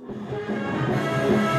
Música